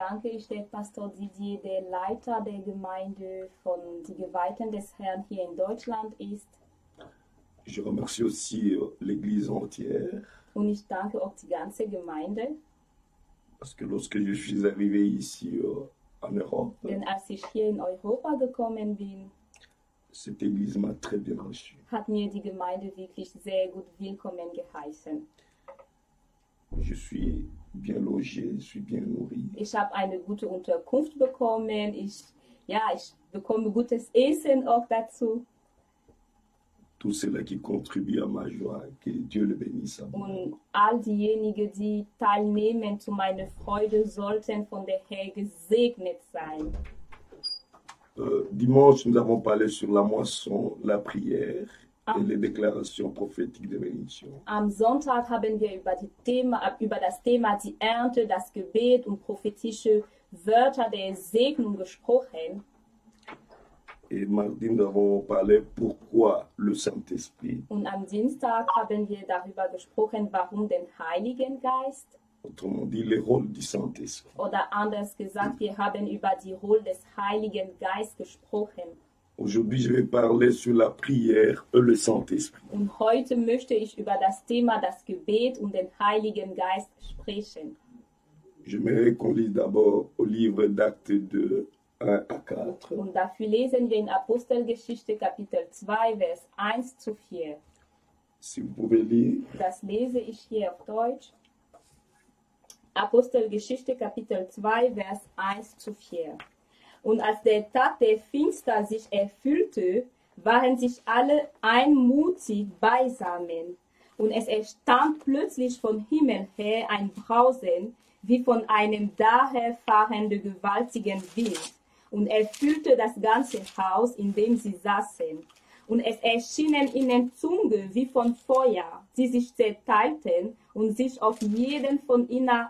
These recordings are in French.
Danke, ist der Pastor Didier, der Leiter der Gemeinde von die Geweihten des Herrn hier in Deutschland ist. Je remercie aussi l'Église entière Und ich danke auch die ganze Gemeinde, parce que lorsque je suis arrivé ici euh, en Europe, denn als ich hier in Europa gekommen bin, cette Église m'a très bien reçu. hat mir die Gemeinde wirklich sehr gut willkommen geheißen. Je suis bien logé, je suis bien nourri. Ich habe eine gute Unterkunft bekommen, ich, ja, ich bekomme gutes Essen auch dazu. Tout cela qui contribue à ma joie, que Dieu le bénisse. Und all diejenigen, die teilnehmen zu meiner Freude, sollten von der Herr gesegnet sein. Euh, dimanche, nous avons parlé sur la moisson, la prière Bénédiction. Am Sonntag haben wir über, Thema, über das Thema die Ernte, das Gebet und prophetische Wörter der Segnung gesprochen. Et mardi, nous avons parlé pourquoi le Saint-Esprit, Und am Dienstag haben wir darüber gesprochen, warum den Heiligen Geist. Oder anders gesagt, wir haben über die Rolle des Heiligen Geist gesprochen. Aujourd'hui, je vais parler sur la prière et le Saint-Esprit. Und heute möchte ich über das Thema das Gebet und den Heiligen Geist sprechen. J'aimerais qu'on lise d'abord au livre d'Actes 2, 1 à 4. Und dafür lesen wir in Apostelgeschichte Kapitel 2, Vers 1 zu 4. Si vous pouvez lire, Das lese ich hier auf Deutsch. Apostelgeschichte Kapitel 2, Vers 1 zu 4. Und als der Tag der Finster sich erfüllte, waren sich alle einmutig beisammen. Und es erstand plötzlich vom Himmel her ein Brausen, wie von einem daherfahrenden gewaltigen Wind, und erfüllte das ganze Haus, in dem sie saßen. Und es erschienen ihnen Zunge wie von Feuer, die sich zerteilten und sich auf jeden von ihnen,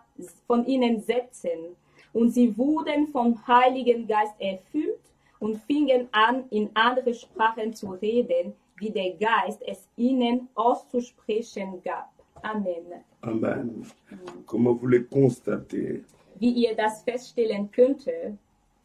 von ihnen setzten. Und sie wurden vom Heiligen Geist erfüllt und fingen an, in andere Sprachen zu reden, wie der Geist es ihnen auszusprechen gab. Amen. Amen. Comme vous le constatez, Wie ihr das feststellen könnt,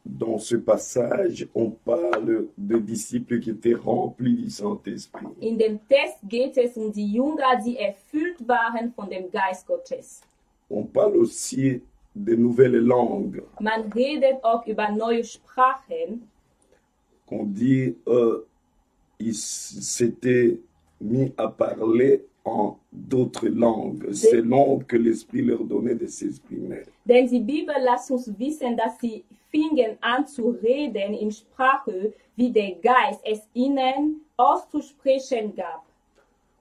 dans ce passage, on parle de disciples qui étaient remplis du Saint-Esprit. in dem Text geht es um die Jünger, die erfüllt waren von dem Geist Gottes. On parle aussi de nouvelles langues. Man redet auch über neue Sprachen. qu'on dit euh, ils s'étaient mis à parler en d'autres langues, selon que l'Esprit leur donnait de s'exprimer. Denn die Bibel lässt uns wissen, dass sie fingen an zu reden in Sprache, wie der Geist es ihnen auszusprechen gab?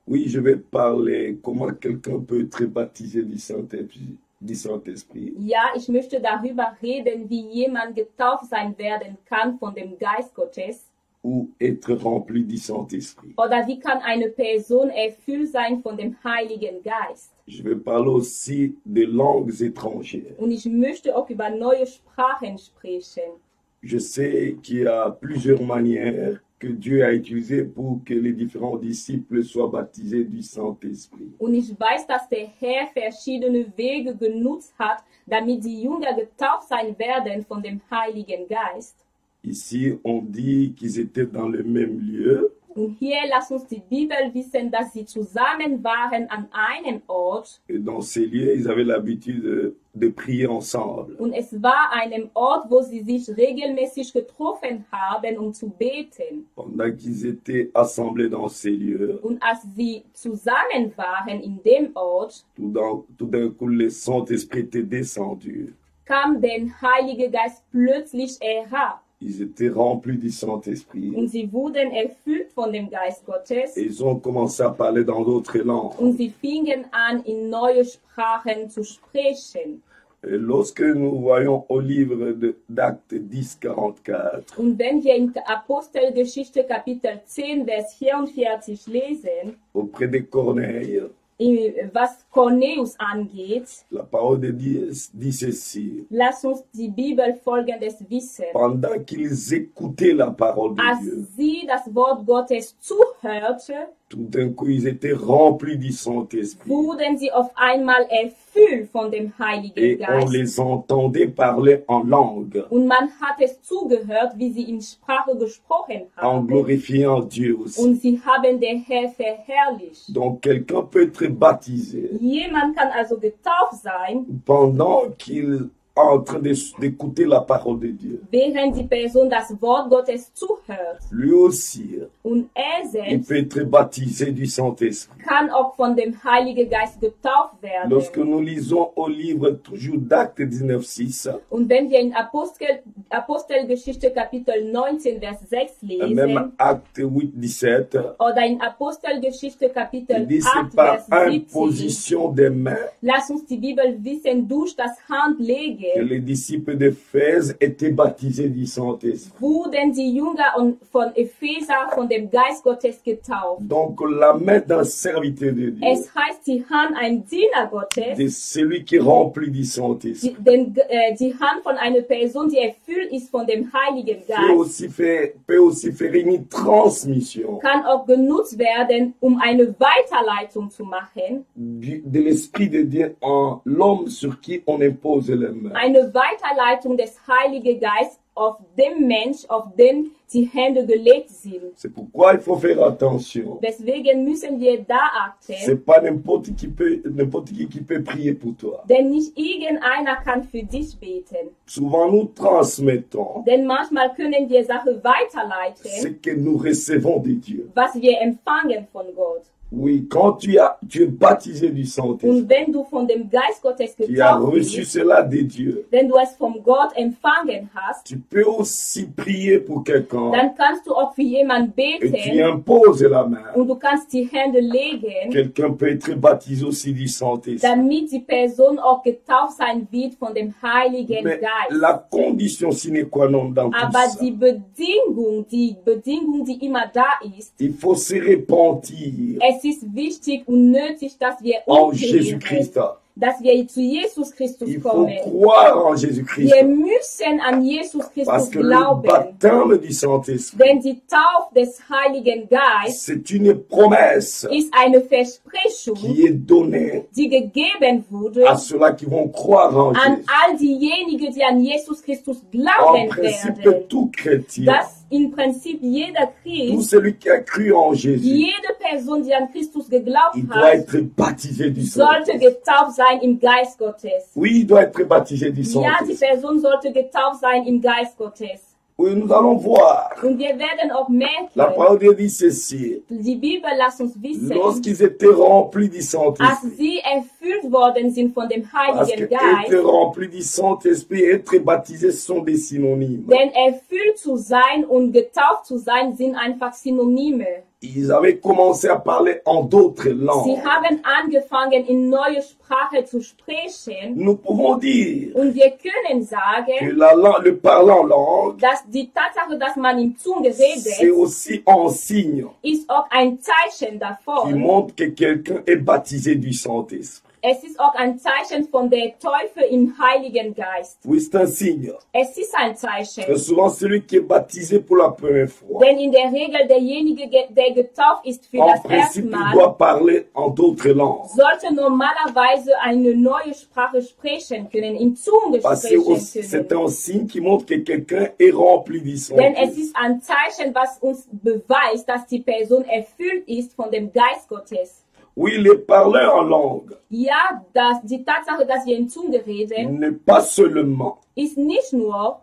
Oui, je vais parler comment quelqu'un peut être baptisé du Saint-Esprit. Du Saint-Esprit. Ja, ich möchte darüber reden, wie jemand getauft sein werden kann von dem Geist Gottes. ou être rempli du Saint-Esprit. Oder wie kann eine Person erfüllt sein von dem Heiligen Geist? Je vais parler aussi des langues étrangères. Und ich möchte auch über neue Sprachen sprechen. Je sais qu'il y a plusieurs manières que Dieu a utilisées pour que les différents disciples soient baptisés du Saint-Esprit. Und ich weiß, dass der Herr verschiedene Wege genutzt hat, damit die Jünger getauft sein werden von dem Heiligen Geist. Ici, on dit qu'ils étaient dans le même lieu, Und hier lasst uns die Bibel wissen, dass sie zusammen waren an einem Ort. et dans ces lieux, ils avaient l'habitude de, de prier ensemble. Und es war einem Ort, wo sie sich regelmäßig getroffen haben, um zu beten. Pendant qu'ils étaient assemblés dans ces lieux, Und als sie zusammen waren in dem Ort, tout d'un coup, le Saint-Esprit était descendu. kam der Heilige Geist plötzlich herab. Ils étaient remplis du Saint-Esprit. Und sie wurden erfüllt von dem Geist Gottes. Ils ont commencé à parler dans d'autres langues. Und sie fingen an, in neue Sprachen zu sprechen. Et lorsque nous voyons au livre d'Actes 10, 44, Und wenn wir in Apostelgeschichte Kapitel 10, Vers 44 lesen, auprès de Corneille, was Cornelius angeht, la parole de Dieu dit ceci. lass uns die Bibel folgendes wissen. Pendant qu'ils écoutaient la parole de Als Dieu, sie das Wort Gottes zuhörte, Tout d'un coup, ils étaient remplis du Saint-Esprit. wurden sie auf einmal erfüllt von dem Heiligen Et on les entendait parler en langue, Und man hat es zugehört, wie sie in Sprache gesprochen en haben. glorifiant Dieu aussi. Und sie haben den Herr verherrlicht. Donc quelqu'un peut être baptisé Jemand kann also getauft sein, pendant qu'il en train d'écouter la parole de Dieu. während die Person das Wort Gottes zuhört. Lui aussi, Und er il peut être baptisé du Saint-Esprit. kann auch von dem Heiligen Geist getauft werden. Lorsque nous lisons au livre toujours d'Actes 19.6, Und wenn wir in Apostel, Apostelgeschichte Kapitel 19, Vers 6 et lesen, même Actes 8, 17, oder in Apostelgeschichte il Kapitel dit 8, c'est par Vers 17, imposition des mains lass uns die Bibel wissen, durch das que les disciples d'Éphèse étaient baptisés du Saint-Esprit. wurden die Jünger und- von Epheser von dem Geist Gottes getauft. Donc la main d'un serviteur de Dieu, Es heißt die Hand ein Diener Gottes, de celui qui est rempli du Saint-Esprit, die, den, äh, die Hand von einer Person, die erfüllt ist von dem Heiligen peut aussi faire, peut aussi faire une transmission kann auch genutzt werden, um eine Weiterleitung zu machen. du- de l'Esprit de Dieu en l'homme sur qui on impose les mains. Eine Weiterleitung des Heiligen Geistes auf dem Mensch, auf den die Hände gelegt sind. C'est pourquoi il faut faire attention. Deswegen müssen wir da achten, C'est pas n'importe qui peut, n'importe qui qui peut prier pour toi. denn nicht irgendeiner kann für dich beten. Souvent nous transmettons Denn manchmal können wir Sachen ce weiterleiten, que nous recevons de Dieu. was wir empfangen von Gott. Oui, quand tu as, tu es baptisé du Saint-Esprit, tu as reçu cela de Dieu, wenn du es vom Gott empfangen hast, tu peux aussi prier pour quelqu'un. Dann kannst du auch für jemanden et tu imposes la main. und du kannst die Hände legen, Quelqu'un peut être baptisé aussi du Saint-Esprit. damit die Person auch getauft sein wird von dem Heiligen Mais Geist. la condition sine qua non dans tout Aber ça, die Bedingung, die Bedingung, die immer da ist, il faut se repentir. Es ist wichtig und nötig, dass wir en Jésus-Christ. dass wir zu Jesus Christus Il faut kommen. croire en Jésus-Christ. Wir müssen an Jesus Parce que le baptême du Saint-Esprit, denn die Taufe des Heiligen Geistes c'est une promesse ist eine Versprechung, qui est donnée die gegeben wurde à ceux-là qui vont croire en an Jésus. all diejenigen, die an Jesus Christus En glauben principe, werden, tout chrétien, dass im Prinzip jeder tout celui qui a cru en Jésus, jede Person, die an Christus geglaubt il doit être baptisé du sollte Saint-Esprit. getauft sein im Geist Gottes. Oui, il doit être baptisé du Ja, die Saint-Esprit. Person sollte getauft sein im Geist Gottes. Oui, nous allons voir. Und wir werden auch La parole de Dieu dit ceci. die Bibel lässt uns wissen, Lorsqu'ils étaient remplis du als Saint-Esprit, sie erfüllt worden sind von dem parce que Heiligen Geist, être rempli du Saint-Esprit être baptisé sont des synonymes. denn erfüllt zu sein und getauft zu sein sind einfach Synonyme. Ils avaient commencé à parler en d'autres Sie langues. haben angefangen, in neue Sprache zu sprechen Nous pouvons dire und wir können que sagen, la langue, le parler en langue, dass die Tatsache, dass man im Zunge c'est redet, aussi un signe ist auch ein Zeichen qui davon. montre que quelqu'un est baptisé du Saint-Esprit. Es ist auch ein Zeichen von der Teufe im Heiligen Geist. Oui, c'est un signe. Es ist ein Zeichen. souvent, celui qui est baptisé pour la première fois, Denn in der Regel derjenige, ge- der getauft ist für en das erste principe, il Mal, doit parler en d'autres langues. sollte normalerweise eine neue Sprache sprechen können, in Zunge Parce que sprechen aussi, c'est können. un signe qui montre que quelqu'un est rempli du Denn es ist ein Zeichen, was uns beweist, dass die Person erfüllt ist von dem Geist Gottes. Oui, les parleurs en langue. Ja, dass die Tatsache, dass wir in Zunge reden, n'est pas seulement. Ist nicht nur,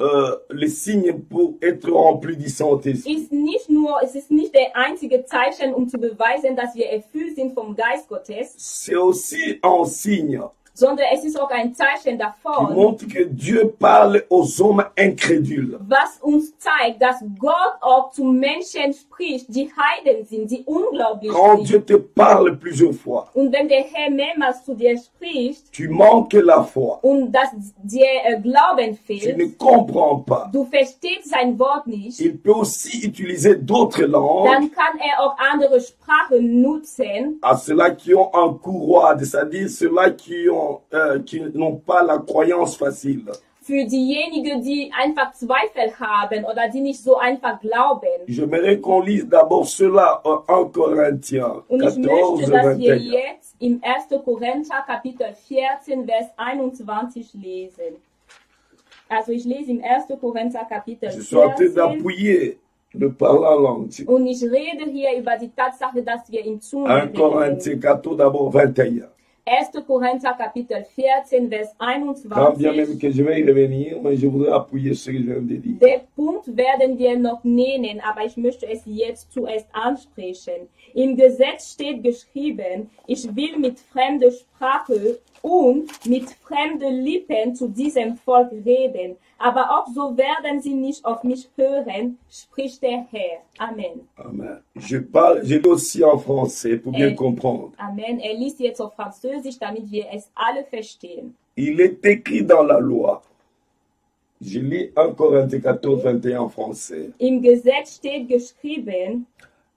euh, le signe pour être rempli du Saint-Esprit. ist nicht nur, es ist nicht der einzige Zeichen, um zu beweisen, dass wir erfüllt sind vom Geist Gottes, C'est aussi un signe sondern es ist auch ein Zeichen qui davon, montre que Dieu parle aux hommes incrédules. was uns zeigt, dass Gott auch zu Menschen spricht, die Heiden sind, die unglaublich Quand sind. Dieu te parle plusieurs fois, Und wenn der Herr mehrmals zu dir spricht tu manques la foi. und dass dir äh, Glauben Tu ne fehlt, comprends pas. du verstehst sein Wort nicht, Il peut aussi utiliser d'autres langues dann kann er auch andere Sprachen nutzen à ceux-là qui ont un courroie, c'est-à-dire ceux-là qui ont, euh, qui n'ont pas la croyance facile. für diejenigen, die einfach Zweifel haben oder die nicht so einfach glauben. J'aimerais qu'on lise d'abord cela en 1 Corinthiens Und ich 14, möchte, dass wir 21. jetzt im 1. Korinther Kapitel 14, Vers 21 lesen. Also ich lese im 1. Korinther Kapitel Je suis en train 14 d'appuyer le parler en langue. und ich rede hier über die Tatsache, dass wir in Zungen 1 reden. Corinthiens 14, d'abord 21. 1. Korinther Kapitel 14, Vers Quand bien même 21. que je vais y revenir, mais je voudrais appuyer ce que je viens de dire. Den Punkt werden wir noch nennen, aber ich möchte es jetzt zuerst ansprechen. Im Gesetz steht geschrieben, ich will mit fremder Sprache und mit fremden Lippen zu diesem Volk reden, aber auch so werden sie nicht auf mich hören, spricht der Herr. Amen. Amen. Je parle, je lis aussi en français pour bien comprendre. Amen. Er liest jetzt auf Französisch, damit wir es alle verstehen. Il est écrit dans la loi. Je lis 1 Corinthiens 14, 21 en français. Im Gesetz steht geschrieben,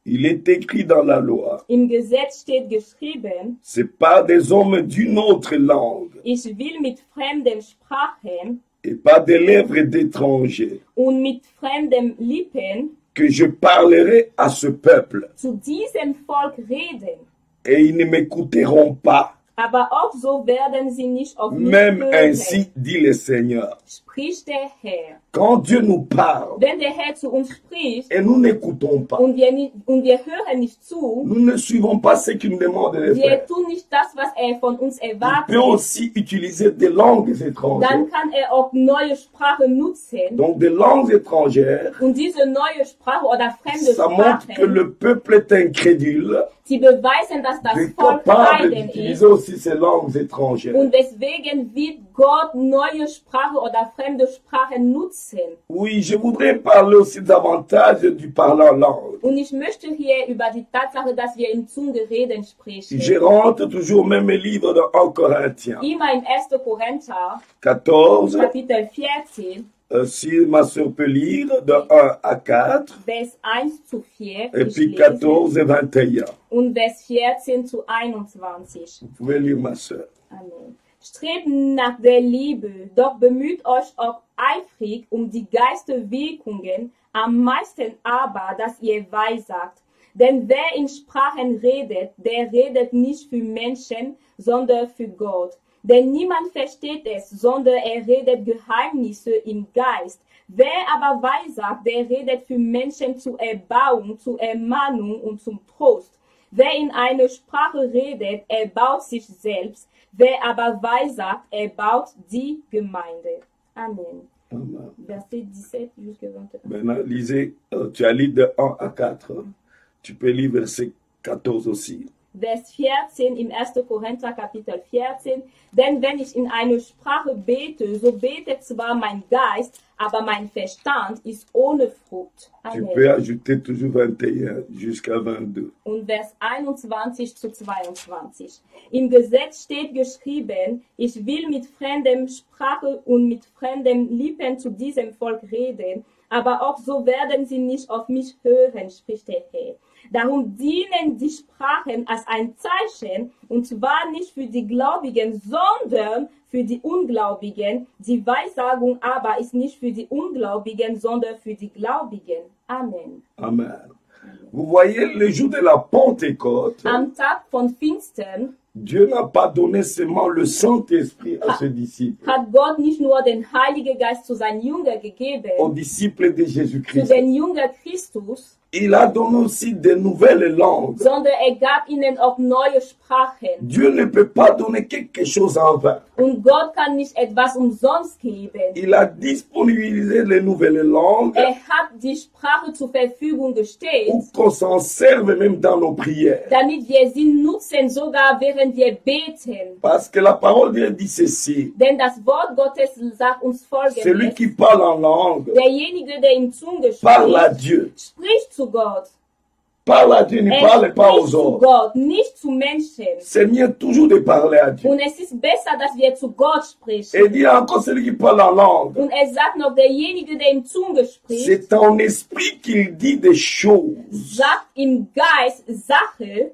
Il est écrit dans la loi. im Gesetz steht geschrieben, C'est pas des hommes d'une autre langue ich will mit fremden Sprachen et pas des lèvres d'étrangers und mit fremden Lippen que je parlerai à ce peuple zu diesem Volk reden. et ils ne m'écouteront pas. Aber auch so werden sie nicht auf mich Même ainsi dit le Seigneur. spricht der Herr. Quand Dieu nous parle Wenn der Herr zu uns spricht et nous n'écoutons pas, und wir, nicht, und wir hören nicht zu, nous ne suivons pas ce qu'il nous demande de wir faire. tun nicht das, was er von uns Il erwartet, peut aussi utiliser des langues étrangères. dann kann er auch neue Sprache nutzen. Donc des langues étrangères, Und diese neue Sprache oder fremde ça montre que Sprache, le peuple est incrédule, sie beweisen, dass das Volk Heiden ist. aussi ces langues étrangères. Und deswegen wird Gott neue Sprache oder fremde Sprache nutzen. Oui, je voudrais parler aussi davantage du parler en langue. Und ich möchte hier über die Tatsache, dass wir im Zunge reden sprechen. Je rentre toujours même livre de 1 Corinthiens Immer im 1. Korinther, 14, Kapitel 14, euh, si ma lire, de 1 à 4, Vers 1 zu 4 et ich puis lese, 14 et 21. und Vers 14 zu 21. Vous pouvez lire ma soeur. Amen. Strebt nach der Liebe, doch bemüht euch auch eifrig um die Geisterwirkungen, am meisten aber, dass ihr weissagt. Denn wer in Sprachen redet, der redet nicht für Menschen, sondern für Gott. Denn niemand versteht es, sondern er redet Geheimnisse im Geist. Wer aber weissagt, der redet für Menschen zur Erbauung, zur Ermahnung und zum Trost. Wer in einer Sprache redet, erbaut sich selbst. Wer aber weissagt, erbaut die Gemeinde. Amen. Amen. Verset 17 jusqu'à 21. Maintenant, lisez, euh, tu as lu de 1 à 4. Tu peux lire verset 14 aussi. Vers 14 im 1. Korinther Kapitel 14. Denn wenn ich in einer Sprache bete, so betet zwar mein Geist, aber mein Verstand ist ohne Frucht. Tu Amen. peux ajouter toujours 21 jusqu'à 22. und Vers 21 zu 22. Im Gesetz steht geschrieben, ich will mit fremdem Sprache und mit fremdem Lippen zu diesem Volk reden, aber auch so werden sie nicht auf mich hören, spricht der Herr. Darum dienen die Sprachen als ein Zeichen, und zwar nicht für die Gläubigen, sondern für die Ungläubigen. Die Weissagung aber ist nicht für die Ungläubigen, sondern für die Gläubigen. Amen. Amen. Vous voyez, le jour de la Pentecôte, Am Tag von Pfingsten Dieu n'a pas donné seulement le Saint-Esprit à ses disciples, hat Gott nicht nur den Heiligen Geist zu seinen Jüngern aux gegeben, disciples de zu Jésus-Christ. den Jüngern Christus, Il a donné aussi de nouvelles langues. sondern er gab ihnen auch neue Sprachen. Dieu ne peut pas donner quelque chose en vain. Und Gott kann nicht etwas umsonst geben. Il a disponibilisé les nouvelles langues Er hat die Sprache zur Verfügung gestellt, pour qu'on s'en serve même dans nos prières. damit wir sie nutzen, sogar während wir beten. Parce que la parole de Dieu dit ceci. Denn das Wort Gottes sagt uns Celui qui parle en langue Derjenige, der in Zunge parle à Dieu. spricht zu Gott. Parle à Dieu, ne parle pas aux autres. Gott, nicht zu Menschen. C'est mieux toujours de parler à Dieu. Und es ist besser, dass wir zu Gott Et sprechen. dit encore celui qui parle en langue. Und er sagt noch, derjenige, der in Zunge spricht, C'est en esprit qu'il dit des choses, sagt im Geist Sache,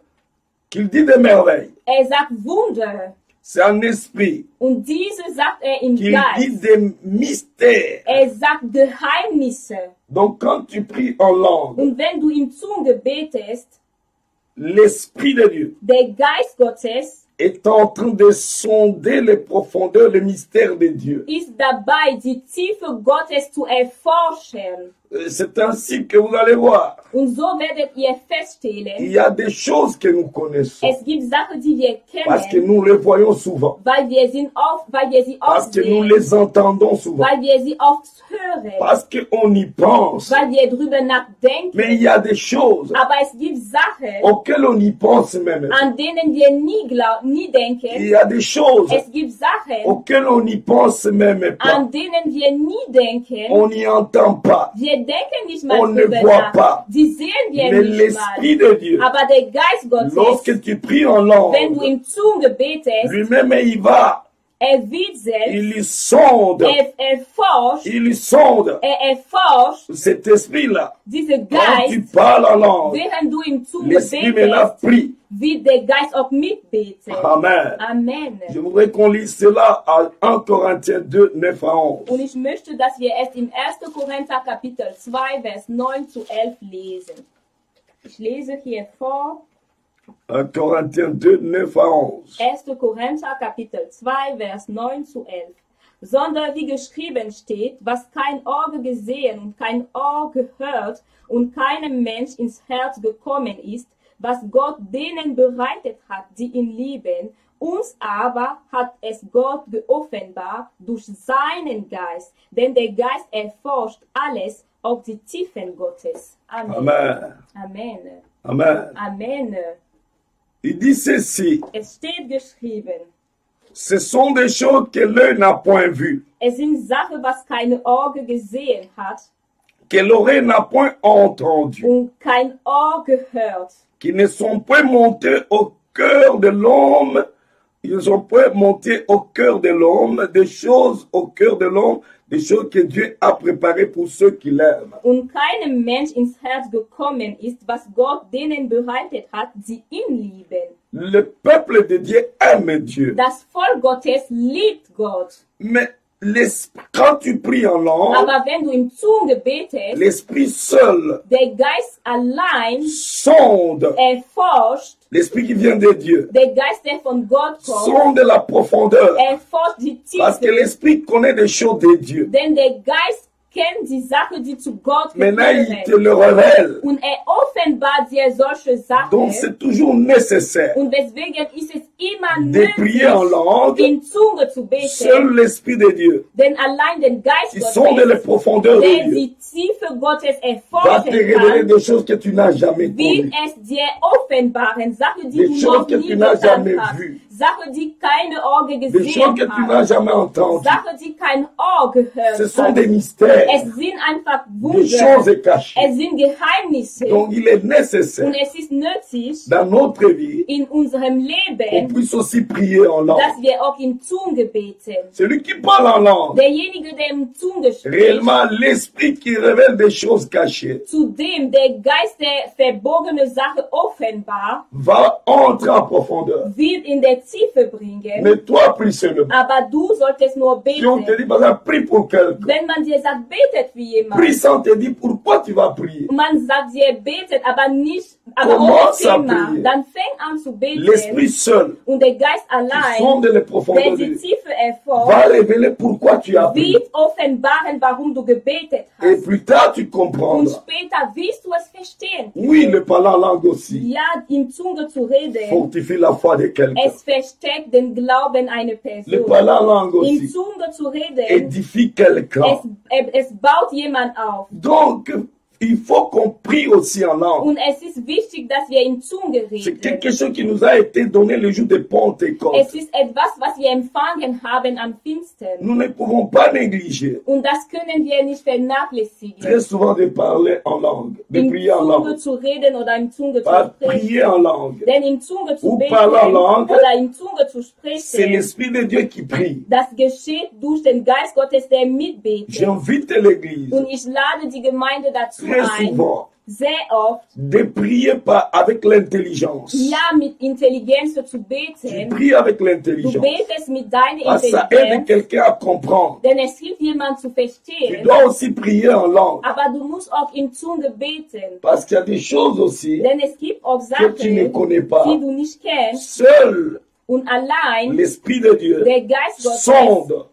qu'il dit des merveilles. er sagt Wunder. C'est un esprit Und diese sagt er im qui dit Geist. des mystères. Er sagt Geheimnisse. Donc quand tu pries en langue, Und wenn du in Zunge betest, l'esprit de Dieu der Geist Gottes est en train de sonder les profondeurs, les mystères de Dieu. ist dabei, die Tiefe Gottes zu erforschen. Euh, C'est ainsi que vous allez voir. Und so werdet ihr Il y a des choses que nous connaissons es gibt Sachen, die wir parce que nous les voyons souvent, weil wir, sind oft, weil wir sie parce que nous les entendons souvent, weil wir sie oft hören, parce qu'on y pense. weil wir drüber nachdenken. Mais il y a des choses Aber es gibt Sachen, auxquelles on y pense même. an denen wir nie, glaub, nie Il y a des choses Es gibt Sachen, auxquelles on n'y pense même pas. an denen wir nie denken. On n'y entend pas. Wir denken nicht mal On ne voit nach. pas. Wir Mais l'Esprit de Dieu, Aber der Geist Gottes, lorsque tu pries en wenn du langue, in Zunge betest, lui-même il va, er wird selbst, il sonde, er erforscht, il y sonde er erforscht cet esprit-là. Quand tu parles en langue, l'esprit maintenant betest, prie. Wird der Geist auch mitbeten. Amen. Amen. Je voudrais qu'on lise cela à 1 Corinthiens 2, 9 à 11. Und ich möchte, dass wir es im 1. Korinther Kapitel 2, Vers 9 zu 11 lesen. Ich lese hier vor 1 Corinthiens 2, 9 à 11. 1. Korinther Kapitel 2, Vers 9 zu 11. Sondern wie geschrieben steht, was kein Auge gesehen und kein Ohr gehört und keinem Mensch ins Herz gekommen ist, was Gott denen bereitet hat, die ihn lieben, uns aber hat es Gott geoffenbart durch seinen Geist, denn der Geist erforscht alles, auch die Tiefen Gottes. Amen. Amen. Amen. Amen. Amen. Il dit ceci, Es steht geschrieben, ce sont des choses que l'œil n'a point vues, Es sind Sachen, was keine Auge gesehen hat que l'oreille n'a point entendues, und kein Ohr gehört, qui ne sont point montées au cœur de l'homme, ils ne sont point montées au cœur de l'homme, des choses au cœur de l'homme, des choses que Dieu a préparées pour ceux qui l'aiment. und keinem Mensch ins Herz gekommen ist, was Gott denen bereitet hat, die ihn lieben. Le peuple de Dieu aime Dieu. Das Volk Gottes liebt Gott. Mais quand tu pries en langue, l'esprit seul der Geist allein sonde, erforscht, l'esprit qui vient de Dieu, der Geist, der von Gott kommt, sonde la profondeur. erforscht die Parce que l'esprit connaît des choses de Dieu. denn der Geist kennt die Sache, die zu Gott Maintenant, il te le révèle. Und er offenbart dir solche Sachen. Donc, c'est toujours nécessaire Und deswegen ist es immer de prier en langue. in Zunge zu beten, Seul l'esprit de Dieu, denn allein den Geist qui sonde les Gottes, profondeurs de Dieu, die Tiefe Gottes va te révéler des choses que tu n'as jamais wird connues. es dir offenbaren, Sachen, die Des du noch nie gekannt hast, Des choses que tu n'as jamais entendues. Gehört Ce sont des mystères, des choses cachées. Donc, il est nécessaire dans notre vie qu'on puisse aussi prier en langue. Celui qui parle en langue, réellement l'esprit qui révèle des choses cachées, va entrer en profondeur. wird in der Tiefe bringen. Mais toi, prie seulement. Aber du solltest nur te dit, prie pour quelqu'un, Wenn man dir sagt, betet wie jemand, prie sans te dire pourquoi tu vas prier? man sagt dir, betet, aber nicht, aber Comment ohne ça Thema, prier? dann fäng an zu L'esprit seul, und der Geist allein, die va révéler pourquoi tu as prié. wird offenbaren, warum du gebetet Et plus tard, tu Und comprendras. später wirst du es verstehen. Oui, le parler en langue aussi Ja, in Zunge zu reden, fortifie la foi de quelqu'un. Versteckt den Glauben einer Le Person. parler en langue In aussi Zunge zu reden, édifie es, quelqu'un. es, es baut jemand auf. Donc, il faut qu'on prie aussi en langue. C'est quelque chose qui nous a été donné le jour de Pentecôte. Es ist etwas, was wir empfangen haben am Pfingsten. Nous ne pouvons pas négliger Und das können wir nicht vernachlässigen. très souvent de parler en langue, de In prier en langue, zu reden oder in Zunge zu pas sprechen. prier en langue. Denn in Zunge zu Ou beten parler en langue, oder in Zunge zu C'est l'Esprit de Dieu qui prie. das geschieht durch den Geist Gottes, der mitbetet. J'invite l'Église Und ich lade die Gemeinde dazu très souvent de prier pas avec l'intelligence. Tu pries avec l'intelligence. ça aide quelqu'un à comprendre. Tu dois aussi prier en langue. Parce qu'il y a des choses aussi que tu ne connais pas. Seul l'Esprit de Dieu sonde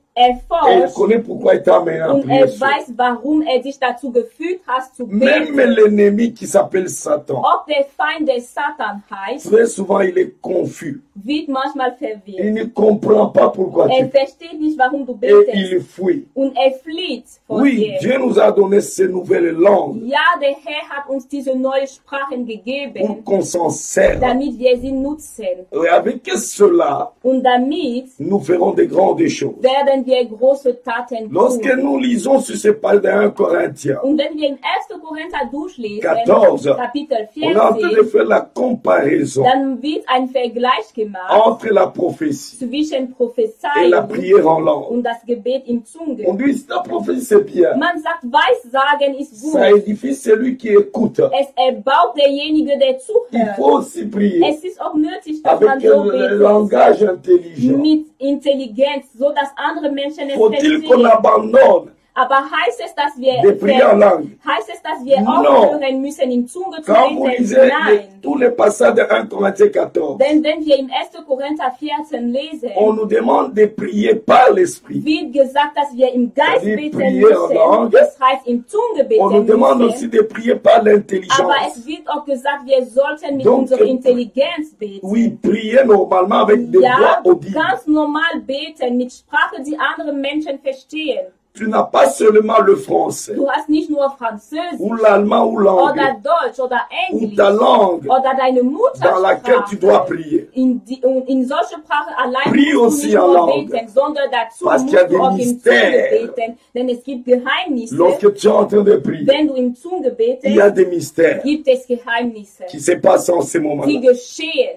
amené à und er weiß, warum er dich dazu geführt hat zu Même l'ennemi qui s'appelle Satan, Ob der Feind der Satan heißt, très souvent il est confus. wird manchmal Il ne comprend pas pourquoi Er tu pries. versteht nicht, warum du Et il fuit. Und er flieht von Oui, dir. Dieu nous a donné ces nouvelles langues Ja, der Herr hat uns diese neue Sprachen pour gegeben, qu'on s'en serve. damit wir sie nutzen. Et avec cela, Und damit nous ferons des grandes choses. werden wir große Taten Lorsque nous lisons sur ce pas de 1 Corinthiens, Und wenn wir in 1. Korinther durchlesen, 14, Kapitel on est en train de 14, faire la comparaison entre la prophétie et la prière en langue. On dit la prophétie c'est bien. Ça édifie celui qui écoute. Es erbaut derjenige, der Il faut aussi prier Es ist auch nötig, dass man avec so un langage intelligent. Mit Intelligenz, so dass andere Faut-il qu'on abandonne? Aber heißt es, dass wir, heißt es, dass wir aufhören müssen, in Zunge zu Quand vous beten? lisez les- Nein. tous les passages de 1 Corinthiens 14, Denn wenn wir im 1. Korinther 14 lesen, on nous demande de prier par l'esprit. wird gesagt, dass wir im Geist beten müssen. Das heißt, im Zunge On nous beten demande müssen. aussi de prier par Aber l'intelligence. es wird auch gesagt, wir sollten mit Donc, unserer Intelligenz beten. Oui, prier normalement avec des ja, voix audibles. ganz normal beten mit Sprache, die andere Menschen verstehen. Tu n'as pas seulement le français, Du hast nicht nur Französisch ou l'allemand ou oder l'anglais, Deutsch oder ou ta langue oder deine dans laquelle tu dois prier. In, die, und in solche Sprache allein Prie aussi en langue. beten, sondern dazu Parce musst qu'il y a du des auch im Zunge mystères. beten. Denn es gibt Geheimnisse. Lorsque tu es en train de prier, Wenn du im Zunge il y a des mystères gibt es Geheimnisse, qui se passent en ces die moments-là. geschehen.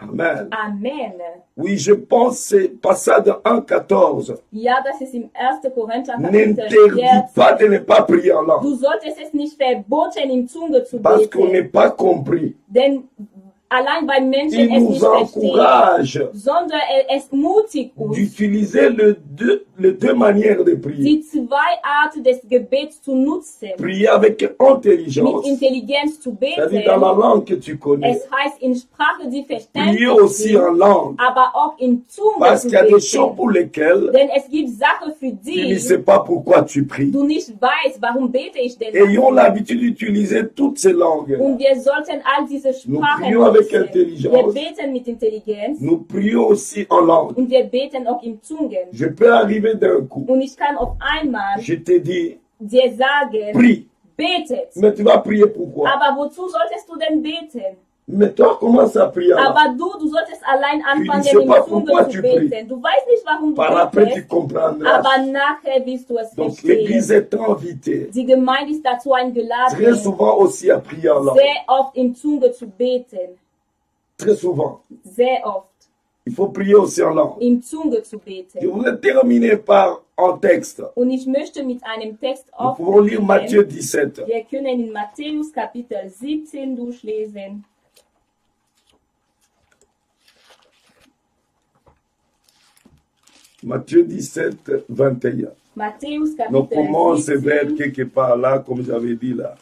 Amen. Amen. Oui, je pense c'est passage de 1.14 Ja, das ist im 1. Korinther Kapitel n'interdit 14. pas de ne pas prier en langue. Du solltest es nicht verboten, Zunge zu Parce qu'on n'est pas compris. Denn allein bei Menschen Il es nous nicht verstehen, encourage sondern er- es mutigt uns, d'utiliser le deux, les deux manières de prier. die zwei Arten des Gebets zu nutzen. Prier avec Mit intelligence, Intelligenz zu c'est-à-dire dans la beten. langue que tu connais. Es heißt in Sprache, die Prier verständlich aussi en sind, langue. aber auch in Zunge Parce zu qu'il y a des choses beten. pour lesquelles Denn es gibt Sachen, für tu ne die sais pas pourquoi tu pries. du nicht weißt, warum bete ich denn. Ayons l'habitude d'utiliser toutes ces langues. Und wir sollten all diese Nous Sprachen prions avec nutzen. Intelligenz. Wir beten mit Intelligenz Nous prions aussi en langue. und wir beten auch im Zungen. Je peux arriver d'un coup. Und ich kann auf einmal Je te dis, dir sagen, prie. betet. Mais tu vas prier pourquoi Aber wozu solltest du denn beten? Mais toi, commence à prier. Aber du, du solltest allein anfangen, im pas Zunge pourquoi zu pries. beten. Du weißt nicht, warum du Par après, tu betest, aber nachher wirst du es Donc, verstehen. Die Gemeinde ist dazu très eingeladen, souvent aussi à prier en langue. sehr oft im Zunge zu beten. Très souvent. Sehr oft Il faut prier aussi en langue. im Zunge zu Je beten. voudrais terminer par un texte. Und ich möchte mit einem Text Nous pouvons lire Matthieu aufnehmen. 17. Wir können in Matthäus Kapitel 17 durchlesen. Matthieu 17, 21. Matthäus Kapitel commence vers 17. quelque part là, comme j'avais dit là.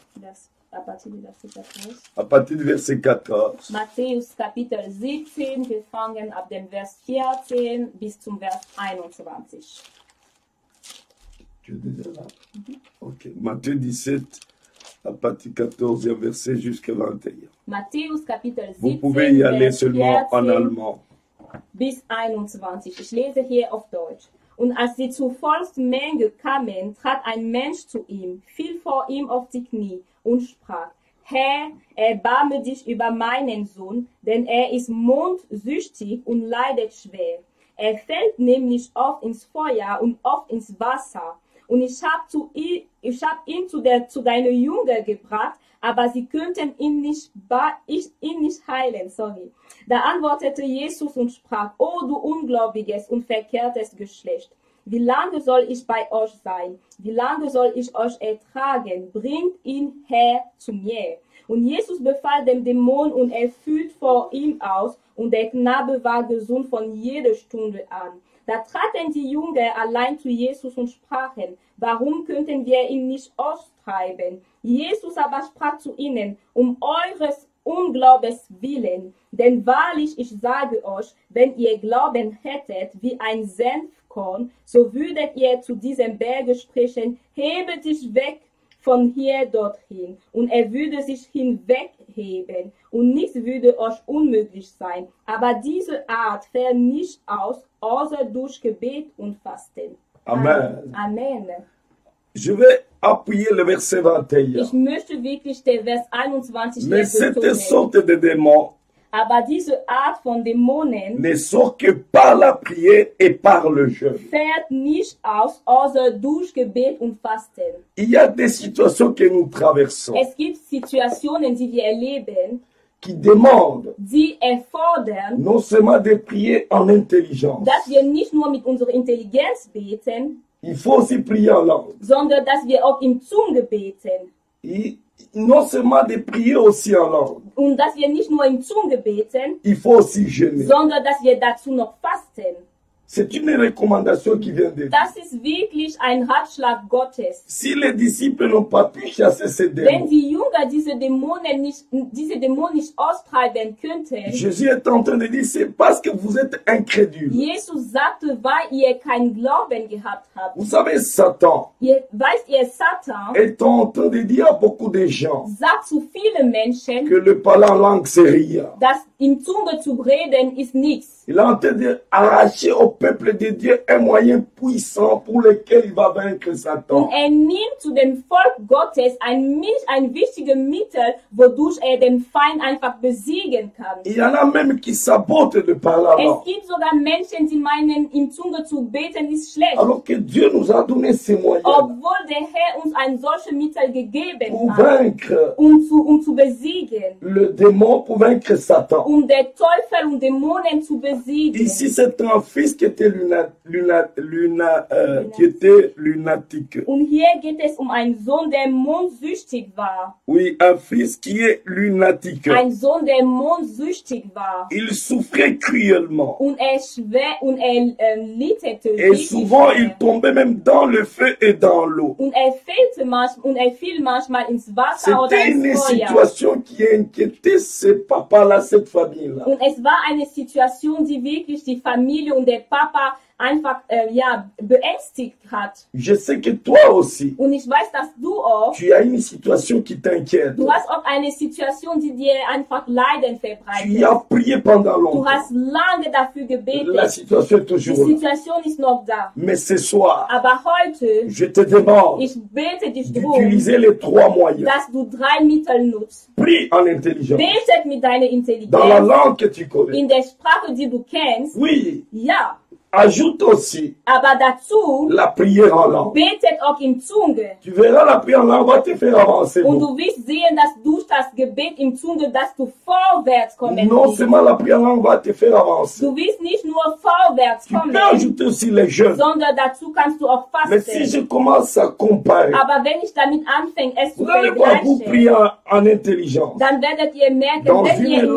À partir du Verset 14. À partir du verset 14. Matthäus Kapitel 17, wir fangen ab dem Vers 14 bis zum Vers 21. Tu es déjà là? Ok. Matthieu 17, à partir du 14 verset jusqu'à 21. Matthäus Kapitel Vous 17, pouvez y aller seulement en 14 allemand. bis 21. Ich lese hier auf Deutsch. Und als sie zur Volksmenge kamen, trat ein Mensch zu ihm, fiel vor ihm auf die Knie und sprach, Herr, erbarme dich über meinen Sohn, denn er ist mondsüchtig und leidet schwer. Er fällt nämlich oft ins Feuer und oft ins Wasser. Und ich habe zu ihm, ich hab ihn zu, der, zu deinen Jünger gebracht, aber sie könnten ihn nicht, ich, ihn nicht heilen. Sorry. Da antwortete Jesus und sprach, O du ungläubiges und verkehrtes Geschlecht, Wie lange soll ich bei euch sein? Wie lange soll ich euch ertragen? Bringt ihn her zu mir. Und Jesus befahl dem Dämon und er fühlt vor ihm aus, und der Knabe war gesund von jeder Stunde an. Da traten die Jünger allein zu Jesus und sprachen, warum könnten wir ihn nicht austreiben? Jesus aber sprach zu ihnen, um eures Unglaubens willen. Denn wahrlich, ich sage euch, wenn ihr Glauben hättet wie ein Senfkorn, so würdet ihr zu diesem Berge sprechen, hebe dich weg von hier dorthin. Und er würde sich hinwegheben, und nichts würde euch unmöglich sein. Aber diese Art fällt nicht aus, außer durch Gebet und Fasten. Amen. Amen. Je vais appuyer le verset 21. Ich möchte wirklich den Vers 21 hier Mais cette sorte de démon Aber diese Art von Dämonen ne sort que par la prière et par le jeûne. fährt nicht aus, außer durch Gebet und Fasten. Il y a des situations que nous traversons Es gibt Situationen, die wir erleben, qui demandent die erfordern, non seulement de prier en intelligence, dass wir nicht nur mit unserer Intelligenz beten, il faut aussi prier en langue. sondern dass wir auch im Zunge beten. Il- non seulement de prier aussi en langue, Und dass wir nicht nur im Zunge beten, il faut aussi jeûner. sondern dass wir dazu noch fasten. C'est une recommandation qui vient de Dieu. Das ist wirklich ein Ratschlag Gottes. Si les disciples n'ont pas pu chasser ces Wenn démons, die Jünger diese Dämonen nicht, diese Dämonen nicht austreiben könnten, Jésus est en train de dire, c'est parce que vous êtes incrédules. Jesus sagte, weil ihr keinen Glauben gehabt habt. Vous savez, Satan Ihr, weißt ihr, Satan est en train de dire à beaucoup de gens sagt zu vielen Menschen, que le parler en langue, c'est rien. dass im Zunge zu reden ist nichts. Il est en train d'arracher au peuple de Dieu un moyen puissant pour lequel il va vaincre Satan. Und er nimmt zu dem Volk Gottes ein, Mi- ein wichtiges Mittel, wodurch er den Feind einfach besiegen kann. Il y en a même qui sabotent de parler en Es langue. gibt sogar Menschen, die meinen, im Zunge zu beten ist schlecht. Alors que Dieu nous a donné ces moyens Obwohl der Herr uns ein solches Mittel gegeben pour hat, vaincre um zu, um zu besiegen. le démon, pour vaincre Satan. Um den Teufel und Dämonen zu besiegen. Ici, c'est un fils qui était, luna, luna, luna, euh, qui était lunatique. Und hier geht es um einen Sohn, der mondsüchtig war. Oui, un fils qui est lunatique. Ein Sohn, der mondsüchtig war. Il souffrait cruellement. Und er schwer und er äh, littete. Et souvent, schwer. il tombait même dans le feu et dans l'eau. Und er fehlte manchmal und er fiel manchmal ins Wasser oder C'était une situation qui inquiétait ce papa-là, cette famille-là. Und es war eine Situation, die wirklich die Familie und der Papa einfach äh, ja beängstigt hat. Je sais que toi aussi, Und ich weiß, dass du auch, tu as une situation qui t'inquiète. du hast auch eine Situation, die dir einfach Leiden Tu as prié pendant Du longtemps. hast lange dafür La situation est Die toujours là. Situation ist noch da. Mais ce soir, Aber heute, je te demande ich bete dich drum, d'utiliser les trois moyens. dass du drei Mittel nutzt. Prie en intelligence. Betet mit deiner Dans la langue que tu connais. in der Sprache, die du kennst. Oui, Ja, ajoute aussi aber dazu la prière en langue. betet auch im Zunge. Tu verras la prière en langue va te faire avancer. Und du wirst sehen, dass durch das Gebet im Zunge, dass du vorwärts kommen Non seulement la prière en langue va te faire avancer. Du wirst nicht nur vorwärts Tu peux kommen, ajouter aussi les jeunes. sondern dazu kannst du auch Mais si je commence à comparer, Aber wenn ich damit anfange, es zu vous priez en, en intelligence. dann werdet ihr merken, Dans wenn ihr une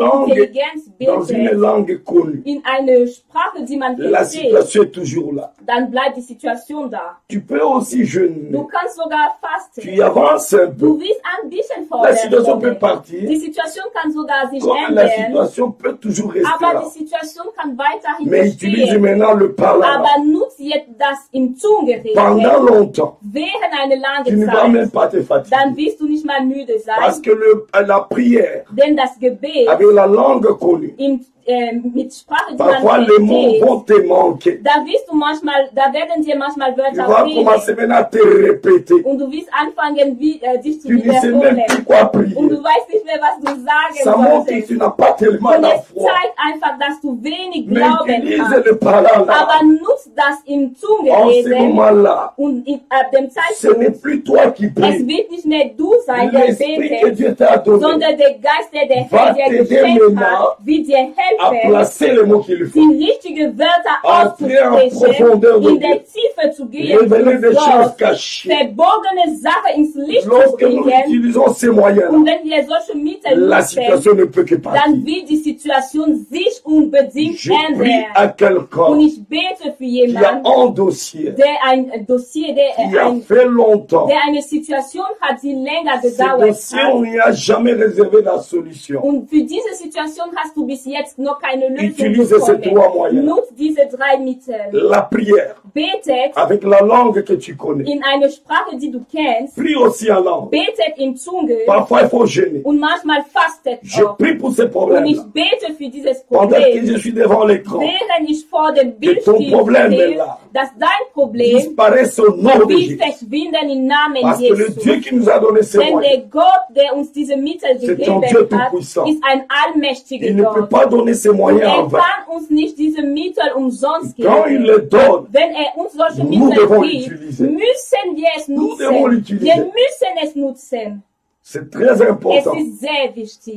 in dans une langue connue. in eine Sprache, die man La versteht, situation est toujours là. dann bleibt die Situation da. Tu peux aussi jeûner. Du kannst sogar Tu avances un peu. Du wirst ein bisschen La situation peut partir, Die Situation kann sogar sich comme la situation peut toujours rester aber là. die Situation kann weiterhin Mais utilise maintenant le parler Aber nutzt jetzt das im Zungerede pendant longtemps. während eine Tu ne vas même pas te Dann fatiguer. wirst du nicht mal müde Parce que le, la prière, denn das Gebet avec la langue connue, im, mit Sprache, die parfois man les mots vont te manquer. da wirst du manchmal, da werden dir manchmal Tu vas commencer fehlen maintenant à te répéter. und du wirst anfangen, wie, äh, dich zu Tu ne sais même wiederholen plus quoi prier. und du weißt nicht mehr, was du Ça sagen montre que solltest. tu n'as pas tellement la foi. Einfach, dass du wenig Glauben. Aber das im Zungerede moment-là, und in, ab dem ce n'est Zeitpunkt, plus toi qui es wird nicht mehr du sein, der betet, sondern der Geist, der der Herr dir geschenkt hat, wird dir helfen, die richtigen Wörter auszusprechen, in der Tiefe zu gehen, verborgene Sachen ins Licht zu bringen. utilisons ces moyens, Und wenn wir solche Mittel nutzen, dann wird die Situation sich unbedingt Je prie à ändern. quelqu'un Und ich bete für qui a jemanden, un dossier, der ein Dossier, der, qui a ein, fait longtemps, der eine Situation hat, die länger gedauert dossier, hat. on n'y a jamais réservé la solution. Und für diese Situation hast du bis jetzt noch keine Lösung Utilise ces trois bekommen. moyens. Nutz diese drei Mittel. La prière, Betet avec la langue que tu connais. in eine Sprache, die du kennst. Prie aussi en langue. Betet in Zunge. Parfois, il faut gêner. Und manchmal fastet Je auch. prie pour ces Und ich problèmes. bete für dieses Pendant que Problem. je suis devant l'écran, Während ich vor dem Bild ton stehe, Problem est là. dass dein Problem disparaisse au nom de wird Jésus. verschwinden im Namen Parce que le Jesu. Dieu qui nous a donné ces Denn moyens, der Gott, der uns diese Mittel C'est gegeben un Dieu hat, tout-puissant. ist ein allmächtiger il ne peut Gott. pas donner ces Und moyens en er vain. kann uns nicht diese Mittel umsonst Quand il geben. les donne, Wenn er uns solche Nous Mittel devons gibt, l'utiliser. müssen wir es Nous nutzen. devons l'utiliser. Wir müssen es nutzen. C'est très important.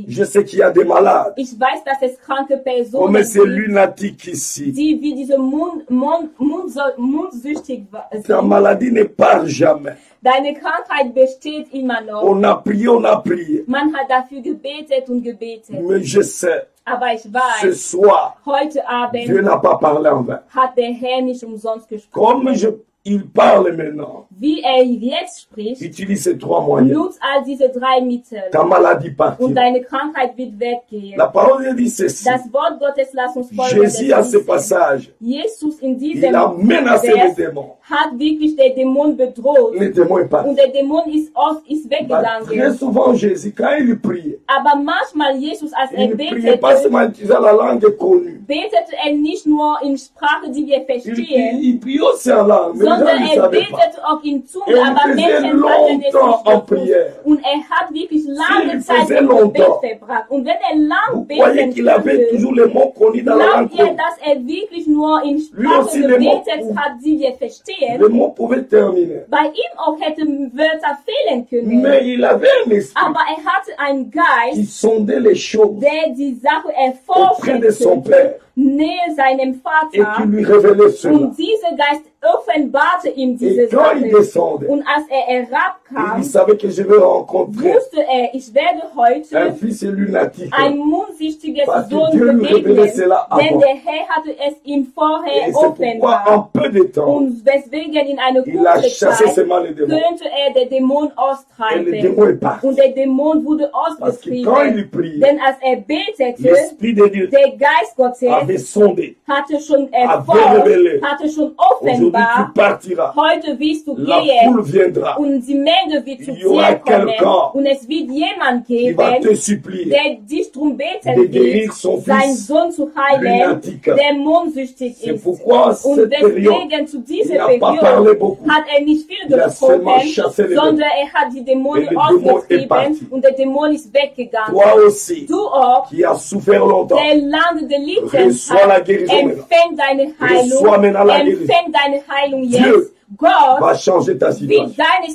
Je sais qu'il y a des malades, Ich weiß, dass es kranke Personen comme ces gibt, lunatiques ici. die wie diese Mund, Mund, Mund, mundsüchtig wa- Ta maladie ne part jamais. Deine Krankheit besteht immer noch. On a prié, on a prié. Man hat dafür gebetet und gebetet. Mais je sais, Aber ich ce weiß, soir, heute Dieu Abend n'a pas parlé en vain. hat der Herr nicht umsonst Comme gesprochen. je, il parle maintenant, Wie er jetzt spricht, utilise ces trois moyens. nutz all diese drei Mittel Ta maladie und partira. deine Krankheit wird weggehen. La parole de dit ceci. Das Wort Gottes lass uns folgendes Jésus, à ce passage, Jesus in il a menacé les Vers démons. hat wirklich der Dämon bedroht Les démons est parti. und der Dämon ist oft ist Bah, très weggegangen. souvent, Jésus, quand il priait, Aber manchmal Jesus, als il er priait pas seulement utilisant la langue connue. betete er nicht nur in Sprache, die wir Il, priait- verstehen, il priait aussi en langue, mais les gens sondern ne er savaient pas. betete auch in Zunge, Er aber faisait Menschen hatten es longtemps nicht en gewusst. prière. Und er hat wirklich lange S'il Zeit faisait im Gebet longtemps, verbracht. Und wenn er lang Vous croyez beten qu'il avait konnte, toujours les mots connus dans la langue glaubt ihr, connue. dass er wirklich nur in Lui aussi, Sprache les mots- gebetet hat, die wir verstehen? Les mots pouvaient terminer. Bei ihm auch hätten Wörter fehlen können. Mais il avait un esprit Aber er hatte einen qui Geist, sondait les choses der die Sache auprès de son erforschen Père nähe seinem et qui Vater. lui révélait cela. Und dieser Geist offenbarte ihm diese Et quand il Sache. descendait, Und als er il herabkam, savait que je vais rencontrer wusste er, ich werde un heute fils lunatique. ein mundsüchtiges Parce que Sohn Dieu lui révélait begegnen, cela avant. denn der Herr hatte es ihm vorher Et c'est pourquoi offenbart. en peu de temps, Und deswegen in einer il a kurzen chassé Zeit seulement les démons. könnte er den Dämon Et le austreiben. démon est parti. Und der Dämon wurde Parce que quand il ausgetrieben. priait, Denn als er betete, l'Esprit de Dieu der Geist Gottes avait sondé. hatte schon avait erforscht, révélé. hatte schon Aujourd'hui, tu offenbar, partiras. heute wirst du La gehen foule viendra. und die Menge wird zu Il y aura dir kommen quelqu'un und es wird jemand Il va te geben, supplier der dich drum de beten guérir wird, son seinen fils. Sohn zu heilen, lunatique. der mondsüchtig C'est ist. pourquoi Und cette période, deswegen zu il dieser n'a pas parlé Periode beaucoup. hat er nicht viel Il a seulement chassé gesprochen, les sondern er hat die Dämonen Et le démon est ausgetrieben parti. und der Dämon ist weggegangen. Toi aussi, Du auch, qui as souffert longtemps, der lange gelitten Reçois la hat, guérison maintenant. empfäng deine Reçois Heilung, maintenant la guérison. empfäng deine Heilung Dieu jetzt. Gott va changer ta wird situation. deine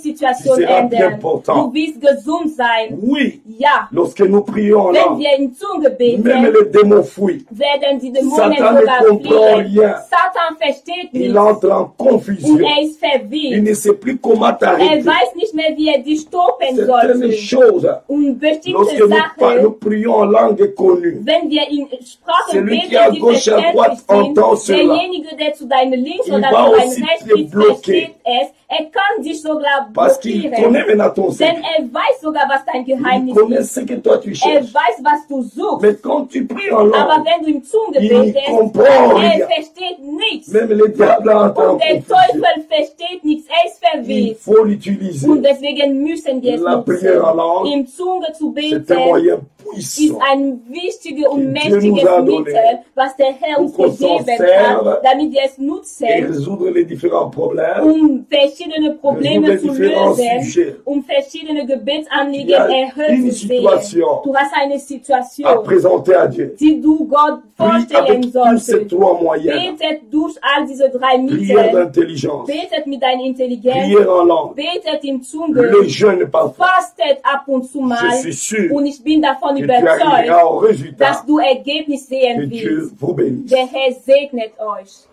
ändern. Du wirst gesund sein. Oui, Ja, lorsque nous prions en wenn langue, wir in Zunge même les démons fuient. werden die Dämonen Satan ne comprend fliehen. rien. Satan versteht Il nichts entre en und confusion. er ist Il ne sait plus comment Er t'arrêter. weiß nicht mehr, wie er dich stoppen Certaines choses, Und bestimmte lorsque nous, prions en langue connue, wenn wir in Sprachen beten, qui à die verständlich sind, derjenige, der zu deinem links Il oder va zu deinem aussi rechts te ist, versteht es. Er kann dich sogar parce qu'il blockieren. connaît maintenant ton Denn er weiß sogar, was dein Il Geheimnis connaît ist. ce que toi tu Er cherches. weiß, was du suchst. Mais quand tu pries en Aber langue, wenn du im Zunge betest, comprend rien. er versteht nichts. Und der. Teufel versteht nichts. Er ist verwirrt. Und deswegen müssen wir es La prière en langue, nutzen. Im Zunge zu C'est un beten moyen ist puissant. ein wichtiges und mächtiges Mittel, was der Herr uns gegeben hat, damit wir es nutzen, résoudre les différents problèmes faire, um verschiedene Probleme Résoudre zu différents lösen, sujets. um verschiedene Gebetsanliegen Ja, erhört une zu sehen. situation. Du hast eine à Situation, présenter à Dieu. die du Gott Puis vorstellen avec tous ces solltest. trois moyens, Betet durch all diese drei prière Mittel. d'intelligence, Betet mit deiner Intelligenz. prière en langue, Betet im le Zunge. jeûne parfois, Fastet ab und zu mal. je suis sûr Und ich bin davon que tu arriveras überzeugt, au résultat. dass du Ergebnis Que sehen Dieu wirst. vous bénisse. Der Herr segnet euch.